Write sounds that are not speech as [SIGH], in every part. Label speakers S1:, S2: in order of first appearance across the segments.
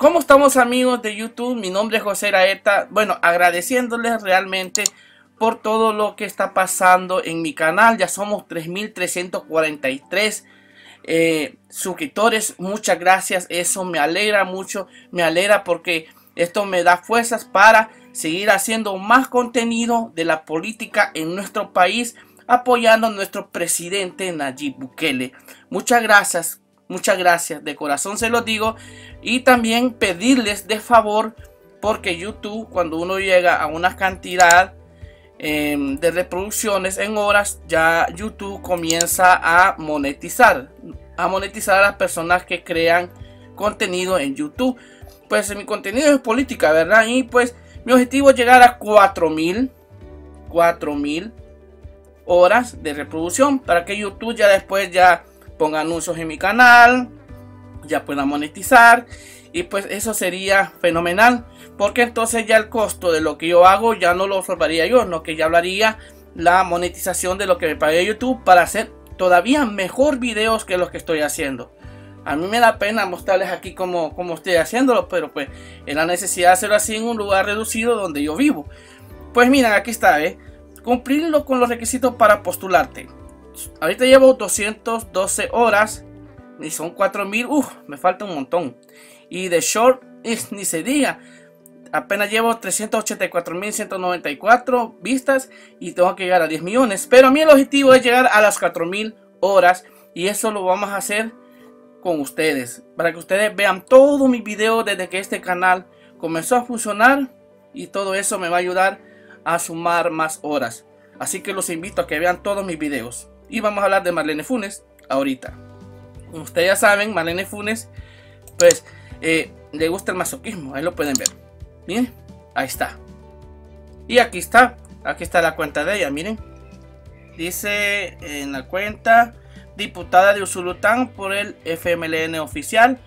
S1: ¿Cómo estamos amigos de YouTube? Mi nombre es José Raeta. Bueno, agradeciéndoles realmente por todo lo que está pasando en mi canal. Ya somos 3.343 eh, suscriptores. Muchas gracias. Eso me alegra mucho. Me alegra porque esto me da fuerzas para seguir haciendo más contenido de la política en nuestro país. Apoyando a nuestro presidente Nayib Bukele. Muchas gracias. Muchas gracias. De corazón se lo digo. Y también pedirles de favor. Porque YouTube cuando uno llega a una cantidad Em, de reproducciones en horas, ya YouTube comienza a monetizar, a monetizar a las personas que crean contenido en YouTube. Pues mi contenido es política, ¿verdad? Y pues mi objetivo es llegar a 4000, 4000 horas de reproducción para que YouTube ya después ya ponga anuncios en mi canal, ya pueda monetizar y pues eso sería fenomenal porque entonces ya el costo de lo que yo hago ya no lo salvaría yo, no que ya hablaría la monetización de lo que me pague YouTube para hacer todavía mejor videos que los que estoy haciendo. A mí me da pena mostrarles aquí cómo, cómo estoy haciéndolo, pero pues en la necesidad de hacerlo así en un lugar reducido donde yo vivo. Pues miren, aquí está, ¿eh? Cumplirlo con los requisitos para postularte. Ahorita llevo 212 horas y son 4000, uff, me falta un montón. Y de short, [LAUGHS] ni se diga, apenas llevo 384.194 vistas y tengo que llegar a 10 millones. Pero a mí el objetivo es llegar a las 4.000 horas y eso lo vamos a hacer con ustedes. Para que ustedes vean todos mis videos desde que este canal comenzó a funcionar y todo eso me va a ayudar a sumar más horas. Así que los invito a que vean todos mis videos. Y vamos a hablar de Marlene Funes ahorita. Como ustedes ya saben, Marlene Funes, pues eh, le gusta el masoquismo. Ahí lo pueden ver. Miren, ahí está. Y aquí está, aquí está la cuenta de ella, miren. Dice en la cuenta, diputada de Usulután por el FMLN oficial.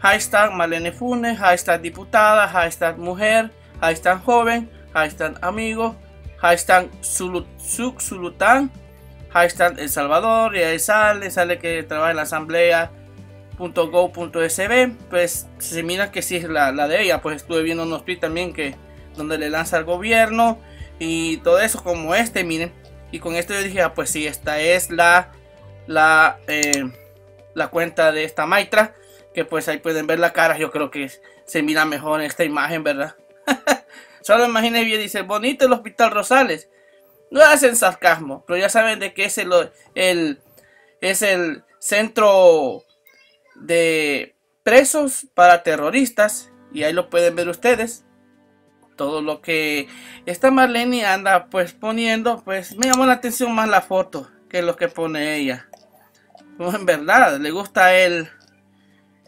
S1: Hashtag Malene Funes, hashtag diputada, hashtag mujer, hashtag joven, hashtag amigo, hashtag Sulután, hashtag El Salvador, y ahí sale, sale que trabaja en la asamblea .go.sb pues se mira que si es la, de ella. Pues estuve viendo unos tweets también que donde le lanza al gobierno y todo eso como este miren. Y con esto yo dije ah, pues sí esta es la la eh, la cuenta de esta maitra que pues ahí pueden ver la cara. Yo creo que se mira mejor en esta imagen verdad [LAUGHS] solo imaginen bien dice bonito el hospital Rosales no hacen sarcasmo pero ya saben de que es el, el es el centro de presos para terroristas y ahí lo pueden ver ustedes. Todo lo que esta Marlene anda pues poniendo pues me llamó la atención más la foto que lo que pone ella. Pues, en verdad le gusta el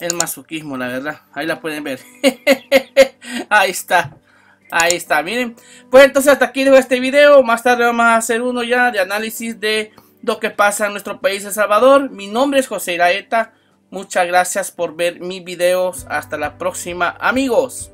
S1: el masoquismo la verdad. Ahí la pueden ver. [LAUGHS] Ahí está ahí está miren pues entonces hasta aquí dejo este video más tarde vamos a hacer uno ya de análisis de lo que pasa en nuestro país El Salvador mi nombre es José Iraeta Muchas gracias por ver mis videos. Hasta la próxima amigos.